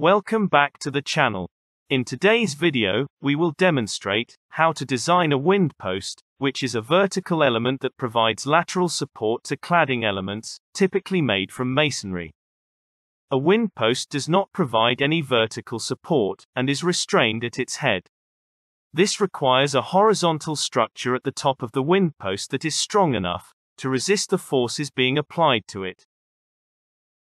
Welcome back to the channel. In today's video, we will demonstrate how to design a wind post, which is a vertical element that provides lateral support to cladding elements, typically made from masonry. A wind post does not provide any vertical support, and is restrained at its head. This requires a horizontal structure at the top of the wind post that is strong enough to resist the forces being applied to it.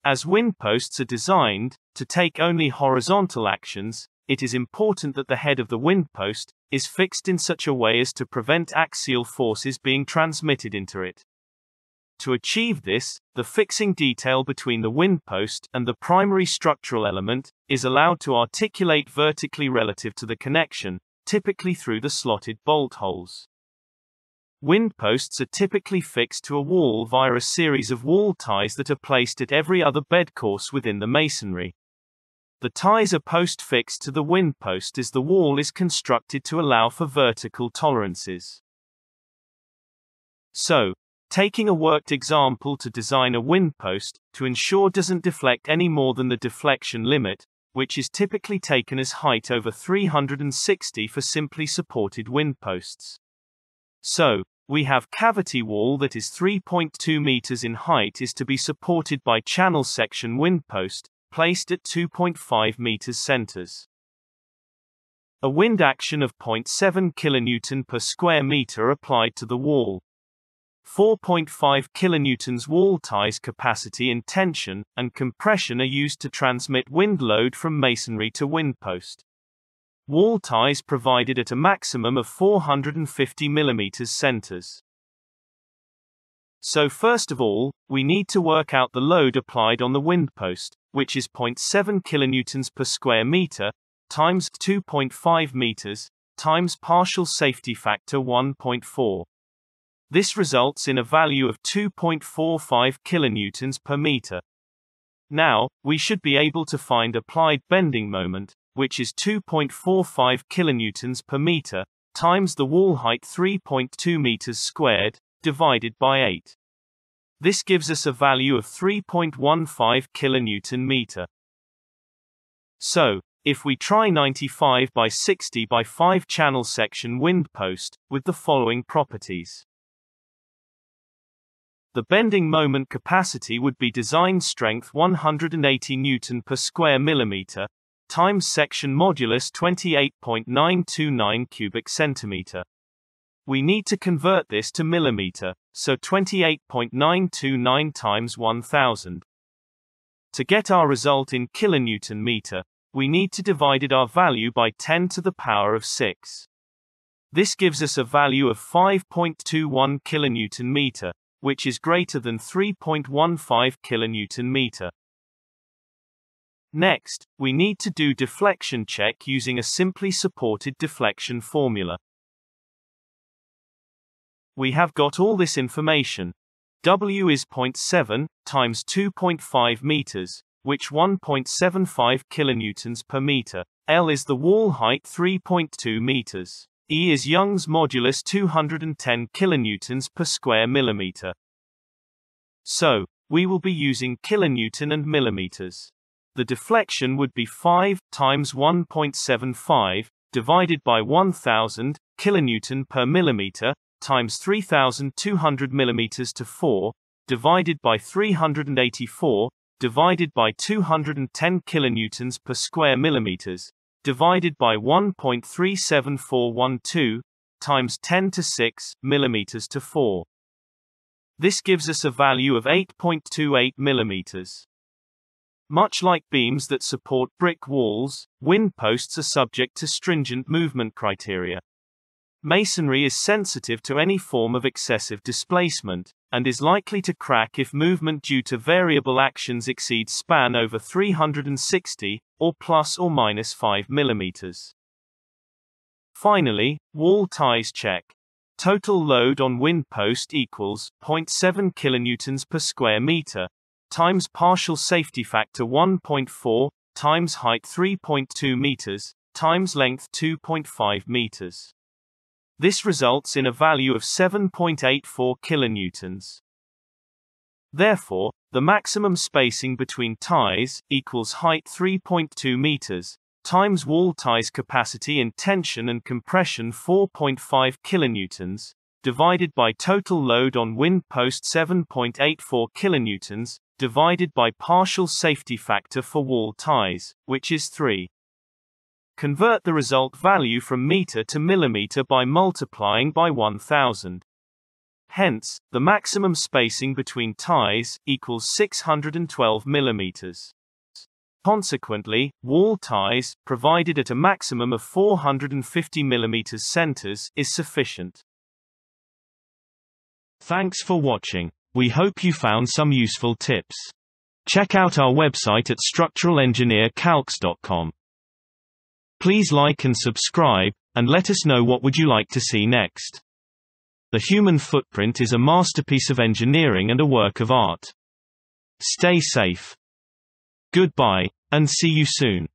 As wind posts are designed to take only horizontal actions, it is important that the head of the wind post is fixed in such a way as to prevent axial forces being transmitted into it. To achieve this, the fixing detail between the wind post and the primary structural element is allowed to articulate vertically relative to the connection, typically through the slotted bolt holes. Wind posts are typically fixed to a wall via a series of wall ties that are placed at every other bed course within the masonry. The ties are post fixed to the wind post as the wall is constructed to allow for vertical tolerances. So, taking a worked example to design a wind post, to ensure doesn't deflect any more than the deflection limit, which is typically taken as height over 360 for simply supported wind posts. So, we have cavity wall that is 3.2 meters in height is to be supported by channel section wind post, placed at 2.5 meters centers. A wind action of 0.7 kN per square meter applied to the wall. 4.5 kilonewtons wall ties capacity in tension and compression are used to transmit wind load from masonry to wind post. Wall ties provided at a maximum of 450 mm centers. So first of all, we need to work out the load applied on the wind post, which is 0.7 kilonewtons per square meter, times 2.5 meters, times partial safety factor 1.4. This results in a value of 2.45 kilonewtons per meter. Now, we should be able to find applied bending moment, which is 2.45 kilonewtons per meter, times the wall height 3.2 meters squared, divided by 8. This gives us a value of 3.15 kilonewton meter. So, if we try 95 by 60 by 5 channel section wind post, with the following properties. The bending moment capacity would be design strength 180 Newton per square millimeter, times section modulus 28.929 cubic centimeter. We need to convert this to millimeter, so 28.929 times 1000. To get our result in kilonewton meter, we need to divide our value by 10 to the power of 6. This gives us a value of 5.21 kilonewton meter, which is greater than 3.15 kilonewton meter. Next, we need to do deflection check using a simply supported deflection formula. We have got all this information. W is 0.7 times 2.5 meters, which 1.75 kilonewtons per meter. L is the wall height 3.2 meters. E is Young's modulus 210 kilonewtons per square millimeter. So, we will be using kilonewton and millimeters. The deflection would be 5 times 1.75 divided by 1000 kilonewton per millimeter times 3200 millimeters to 4 divided by 384 divided by 210 kilonewtons per square millimeters divided by 1.37412 times 10 to 6 millimeters to 4. This gives us a value of 8.28 millimeters. Much like beams that support brick walls, wind posts are subject to stringent movement criteria. Masonry is sensitive to any form of excessive displacement, and is likely to crack if movement due to variable actions exceeds span over 360, or plus or minus 5 mm. Finally, wall ties check. Total load on wind post equals 0.7 kilonewtons per square meter, times partial safety factor 1.4 times height 3.2 meters times length 2.5 meters. This results in a value of 7.84 kilonewtons. Therefore, the maximum spacing between ties equals height 3.2 meters times wall ties capacity in tension and compression 4.5 kilonewtons divided by total load on wind post 7.84 kilonewtons divided by partial safety factor for wall ties, which is 3. Convert the result value from meter to millimeter by multiplying by 1000. Hence, the maximum spacing between ties equals 612 millimeters. Consequently, wall ties, provided at a maximum of 450 millimeters centers, is sufficient. Thanks for watching. We hope you found some useful tips. Check out our website at structuralengineercalcs.com. Please like and subscribe, and let us know what would you like to see next. The human footprint is a masterpiece of engineering and a work of art. Stay safe. Goodbye, and see you soon.